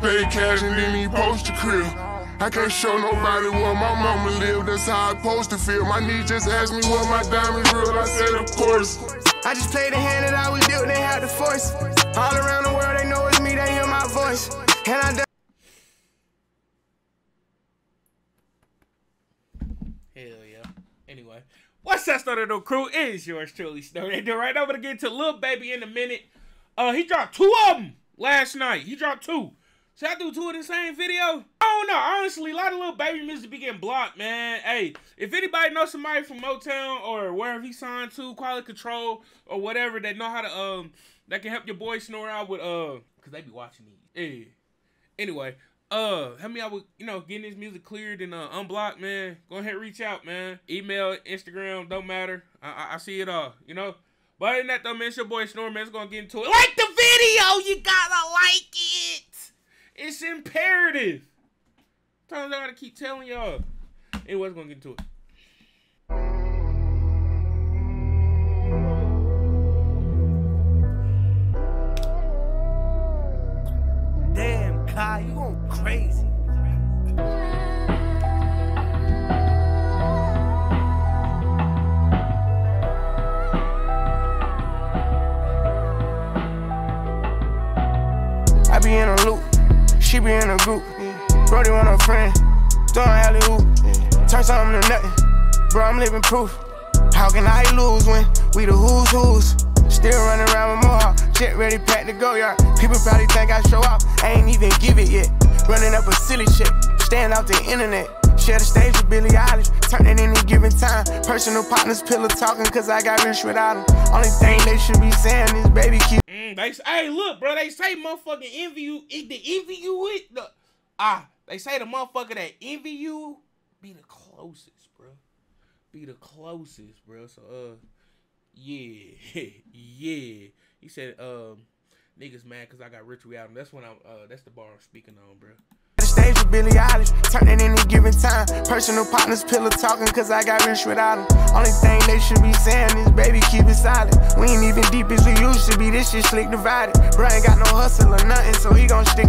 pay cash and then he post a crib. I can't show nobody where my mama live, that's how I supposed to feel. My niece just asked me what my diamonds real, I said of course. I just played the hand that I was dealt, they had to force. All around the world, they know it's me, they hear my voice. And I Hell yeah. Anyway, what's that Snow No crew? It is yours truly, Snor All right, I'm gonna get to Lil Baby in a minute. Uh, he dropped two of them last night. He dropped two. Should I do two of the same video? I don't know. Honestly, a lot of Lil Baby music be getting blocked, man. Hey, if anybody knows somebody from Motown or wherever he signed to, Quality Control or whatever that know how to um that can help your boy Snor out with uh, cause they be watching these. Hey. Anyway, uh, help me out with you know getting his music cleared and uh unblocked, man. Go ahead, reach out, man. Email, Instagram, don't matter. I I, I see it all, you know. But other than that, though, man, it's your boy Snorman's gonna get into it. Like the video, you gotta like it. It's imperative. Sometimes I gotta keep telling y'all. Anyways, gonna get into it. Damn, Kai, you going crazy. She be in a group. Brody want a friend, throwing alley hoop. Turn something to nothing, bro. I'm living proof. How can I lose when we the who's who's? Still running around with more Shit ready, packed to go yard. People probably think I show up, I ain't even give it yet. Running up a silly check, stand out the internet. Share the stage with Billie Eilish, turn it any given time. Personal partners, pillow talking, cause I got rich without them. Only thing they should be saying is, baby, keep. Mm, they say, hey, look, bro. They say motherfucking envy you. The envy you it. The, ah, they say the motherfucker that envy you be the closest, bro. Be the closest, bro. So, uh, yeah, yeah. He said, um, niggas mad cause I got rich him. That's when I'm. Uh, that's the bar I'm speaking on, bro. Stage with Billie Eilish, turn it any given time. Personal partners, pillow talking, cause I got rich without them. Only thing they should be saying is, baby, keep it silent. We ain't even deep as we used to be, this shit slick divided. Bro ain't got no hustle or nothing, so he gon' stick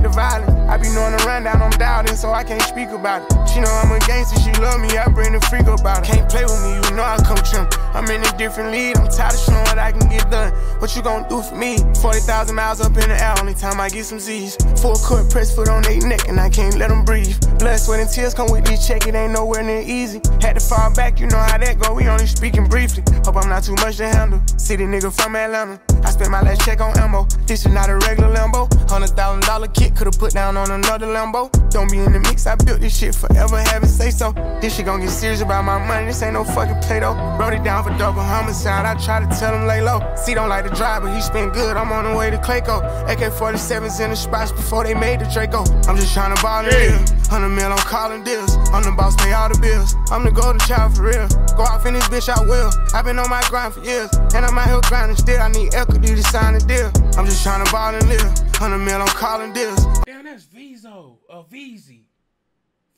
so I can't speak about it. She know I'm a gangster, she love me, I bring the freak about it. Can't play with me, you know I come trim. I'm in a different lead, I'm tired of showing what I can get done. What you gon' do for me? 40,000 miles up in the air, only time I get some Z's. Full court press foot on their neck, and I can't let them breathe. Blood, sweat, and tears come with this check, it ain't nowhere near easy. Had to fall back, you know how that go, we only speaking briefly. Hope I'm not too much to handle. City nigga from Atlanta. I spent my last check on ammo. This is not a regular Lambo. Hundred thousand dollar kit could've put down on another Lambo. Don't be in the mix, I built this shit forever, have it say so. This shit gon' get serious about my money, this ain't no fucking play though. Wrote it down for double homicide, I try to tell him lay low. C don't like to drive, but he spent good, I'm on the way to Clayco. AK 47s in the spots before they made the Draco. I'm just trying to ball and live. 100 mil, I'm calling deals. I'm the boss, pay all the bills. I'm the golden child for real. Go off in this bitch, I will. I've been on my grind for years, and I'm out here grinding still. I need equity to sign a deal. I'm just trying to ball and live. 100 mil, I'm calling deals. Damn, that's Vizo. Uh, Veezy.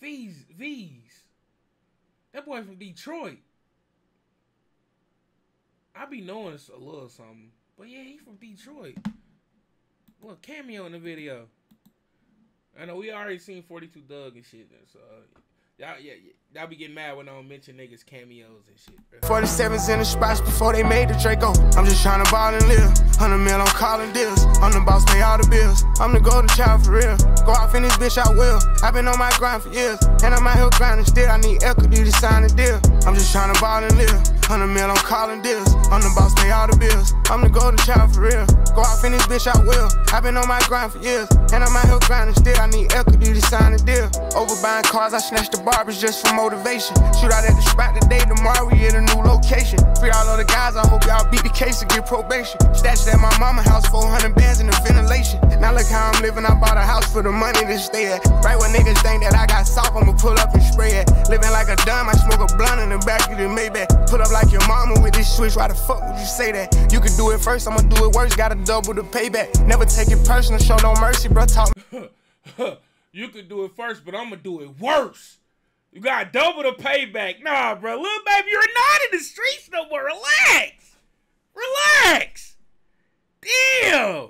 V's. V's. That boy from Detroit. I be knowing a little something. But yeah, he from Detroit. Little cameo in the video. I know we already seen 42 Dugg and shit. So, uh, y'all, yeah, be getting mad when I don't mention niggas cameos and shit. Bro. 47s in the spots before they made the Draco. I'm just trying to ball and live. 100 mil, I'm calling deals. I'm the boss, pay all the bills. I'm the golden child for real. Go off in this bitch, I will. I've been on my grind for years, and I'm out here grinding still. I need equity to sign a deal. I'm just trying to ball and live. 100 mil, I'm calling deals. I'm the boss, pay all the bills. I'm the golden child for real. Go in this bitch, I will. I've been on my grind for years, and I'm out here grinding still. I need equity to sign a deal. Over buying cars, I snatch the barbers just for motivation. Shoot out at the spot today, tomorrow we at a new location. Free all of the guys, I hope y'all beat the case to get probation. Stashed at my mama house, 400 bands in the ventilation. Now look how I'm living, I bought a house for the money to stay at. Right when niggas think that I got soft, I'ma pull up and spray it. Living like a dumb, I smoke a blunt in the back of the Maybach. Put up like your mama with this switch, why the fuck would you say that? You could do it first, I'ma do it worse, gotta double the payback. Never take it personal, show no mercy, bro. Talk you could do it first, but I'ma do it worse. You got double the payback. Nah, bro. Lil Baby, you're not in the streets no more. Relax. Relax. Damn.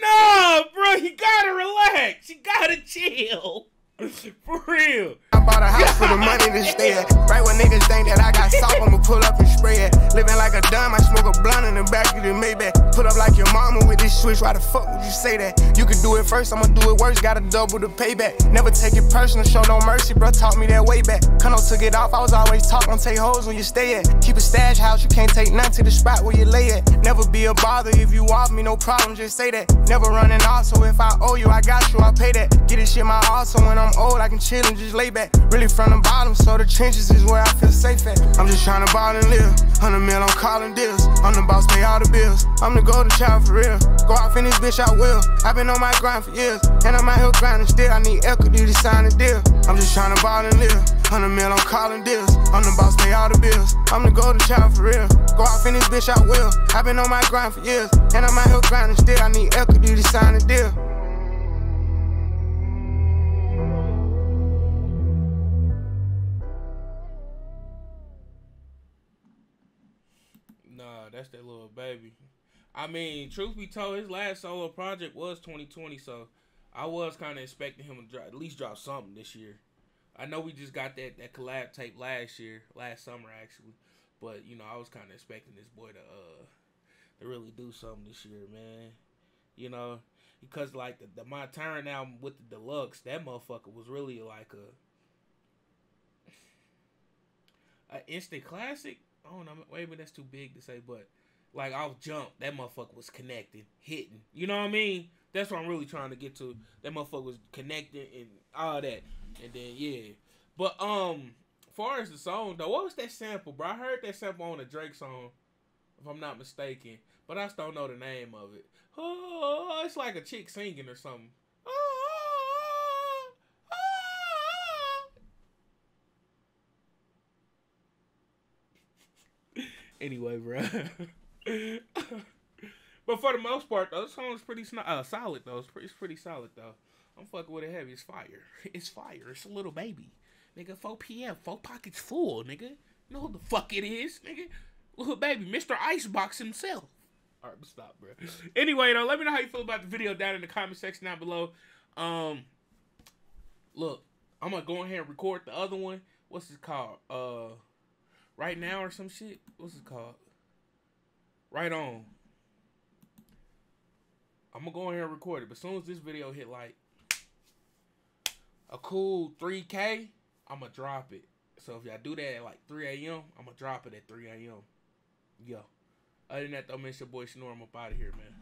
No, bro, you gotta relax. You gotta chill. For real. I bought a house for the money to stay. Right when niggas think that I got soft, Dumb, I smoke a blunt in the back of the Maybach. This switch, why the fuck would you say that? You could do it first, I'ma do it worse, gotta double the payback. Never take it personal, show no mercy, bro, taught me that way back. Kano took it off, I was always don't take hoes when you stay at. Keep a stash house, you can't take none to the spot where you lay at. Never be a bother if you off me, no problem, just say that. Never running off, so if I owe you, I got you, I pay that. Get this shit my also when I'm old, I can chill and just lay back. Really from the bottom, so the trenches is where I feel safe at. I'm just trying to ball and live. 100 mil, I'm calling deals. I'm the boss, pay all the bills. I'm the golden child for real. Go off in this bitch, I will. I've been on my grind for years. And I'm out here grinding still. I need equity to sign a deal. I'm just trying to ball and live. 100 mil, I'm calling deals. I'm the boss, pay all the bills. I'm the golden child for real. Go off in this bitch, I will. I've been on my grind for years. And I'm out here grinding still. I need equity to sign a deal. Nah, that's that Lil Baby. I mean, truth be told, his last solo project was 2020, so I was kind of expecting him to at least drop something this year. I know we just got that that collab tape last year, last summer actually, but you know I was kind of expecting this boy to uh to really do something this year, man. You know, because like the, the my turn album with the deluxe, that motherfucker was really like a a instant classic. I don't know, maybe that's too big to say, but like off jump, that motherfucker was connecting, hitting. You know what I mean? That's what I'm really trying to get to. That motherfucker was connecting and all that. And then yeah. But um far as the song though, what was that sample, bro? I heard that sample on a Drake song, if I'm not mistaken. But I just don't know the name of it. Oh, it's like a chick singing or something. anyway, bro. but for the most part, though, the song's pretty uh, solid though. It's pretty, it's pretty solid though. I'm fucking with it heavy. It's fire. It's fire. It's a Lil Baby. Nigga, 4 p.m. Four pockets full, nigga. You know who the fuck it is, nigga? Lil Baby, Mr. Icebox himself. Alright, stop, bro. Anyway, though, let me know how you feel about the video down in the comment section down below. Um, look, I'm gonna go ahead and record the other one. What's it called? Uh, right now or some shit. What's it called? Right on. I'm gonna go in here and record it. But as soon as this video hit like a cool 3K, I'm gonna drop it. So if y'all do that at like 3 a.m., I'm gonna drop it at 3 a.m. Yo. Other than that, though, man, it's your boy Snor. I'm up out of here, man.